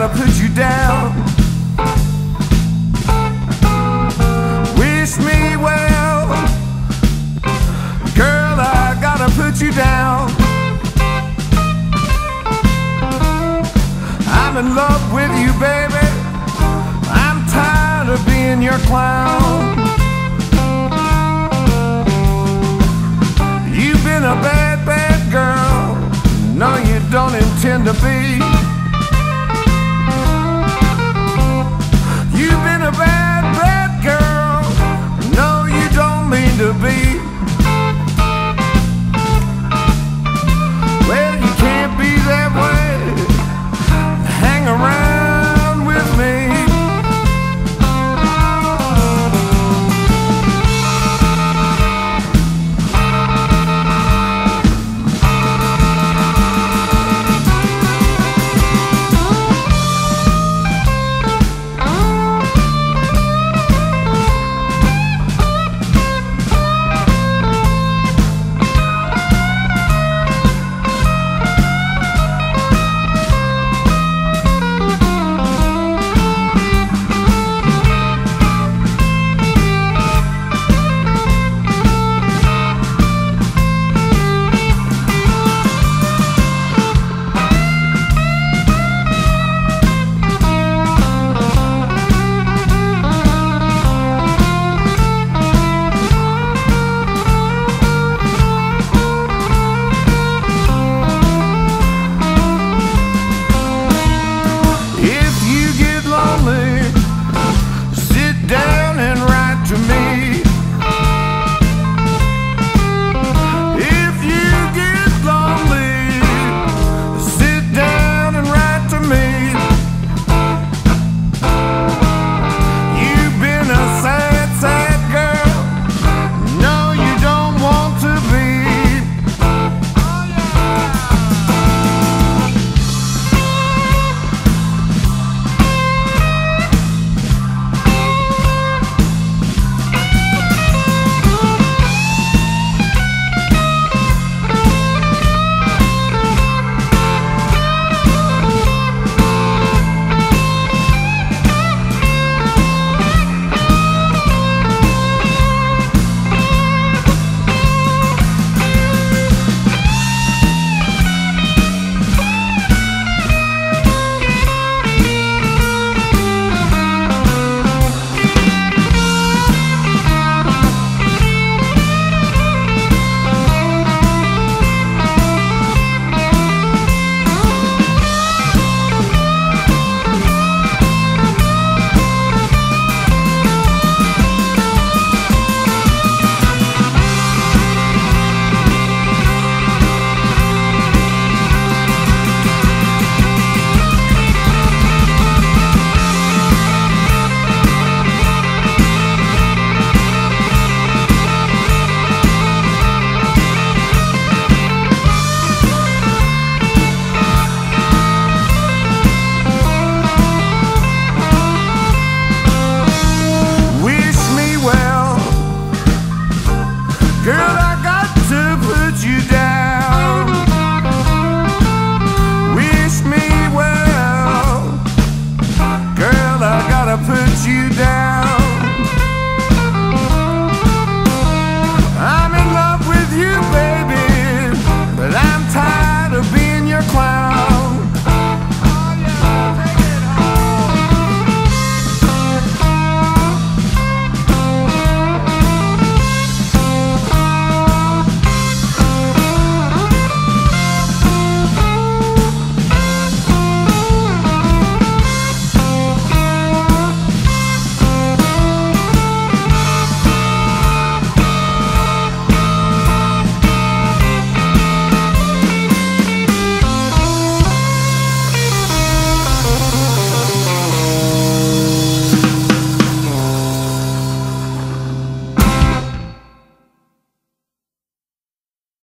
gotta put you down. Wish me well, girl, I gotta put you down. I'm in love with you, baby. I'm tired of being your clown. You've been a bad, bad girl. No, you don't intend to be. You down.